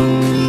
Ooh.